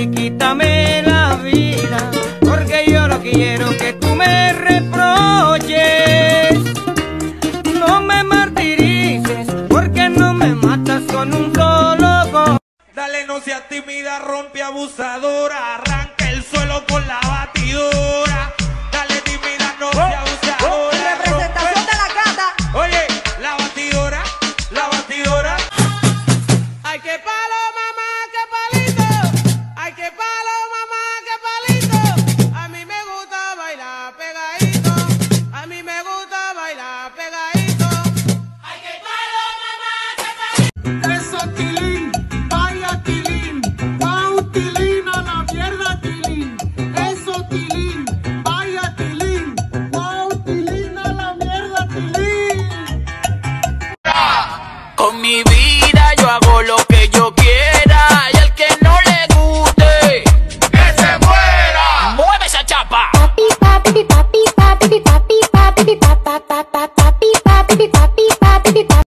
y quítame la vida, porque yo no quiero que tú me reproches. No me martirices, porque no me matas con un solo go. Dale, no seas tímida, rompe abusadora, papi, papi, papi, papi.